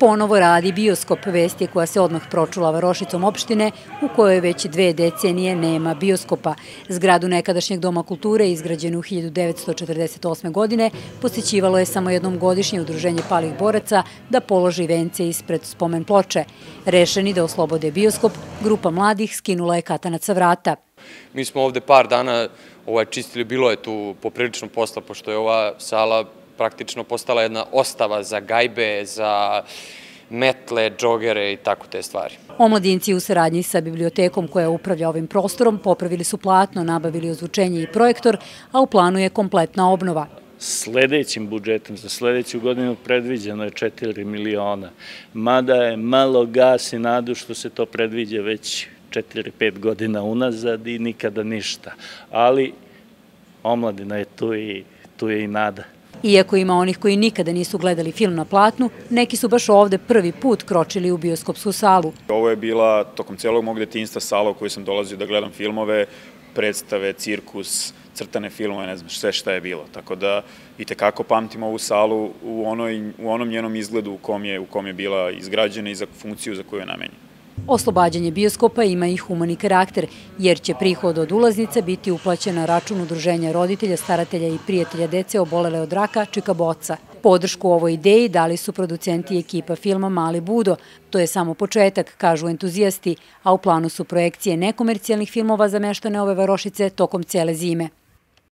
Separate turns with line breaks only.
Ponovo radi bioskop, vest je koja se odmah pročula varošicom opštine u kojoj već dve decenije nema bioskopa. Zgradu nekadašnjeg Doma kulture, izgrađenu u 1948. godine, posjećivalo je samo jednom godišnje udruženje palih boraca da položi vence ispred spomen ploče. Rešeni da oslobode bioskop, grupa mladih skinula je katanac sa vrata.
Mi smo ovde par dana ovaj, čistili, bilo je tu poprilično posla, pošto je ova sala praktično postala jedna ostava za gajbe, za metle, džogere i tako te stvari.
Omladinci u saradnji sa bibliotekom koja upravlja ovim prostorom popravili su platno, nabavili ozvučenje i projektor, a u planu je kompletna obnova.
Sledećim budžetom za sledeću godinu predviđeno je 4 miliona, mada je malo gas i nadu što se to predviđa već 4-5 godina unazad i nikada ništa. Ali omladina je tu i tu je i nada.
Iako ima onih koji nikada nisu gledali film na platnu, neki su baš ovde prvi put kročili u bioskopsku salu.
Ovo je bila tokom celog mog detinjstva sala u kojoj sam dolazio da gledam filmove, predstave, cirkus, crtane filmove, ne znam sve šta je bilo. Tako da i tekako pamtim ovu salu u, onoj, u onom njenom izgledu u kom, je, u kom je bila izgrađena i za funkciju za koju je namenjena.
Oslobađanje bioskopa ima i humani karakter, jer će prihod od ulaznice biti uplaćen na račun udruženja roditelja, staratelja i prijatelja dece obolele od raka Čika Boca. Podršku ovoj ideji dali su producenti i ekipa filma Mali Budo. To je samo početak, kažu entuzijasti, a u planu su projekcije nekomercijalnih filmova za meštane ove varošice tokom cele zime.